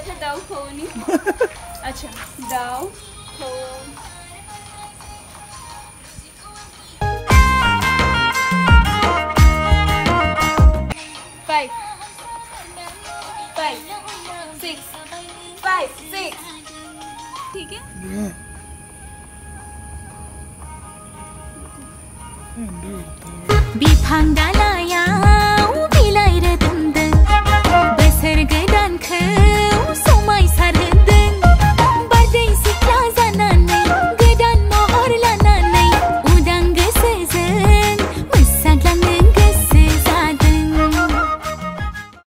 কথা দাও খাওনি আচ্ছা দাও খাও Five, five, six, five, six. ठीक है? Yeah. 비판단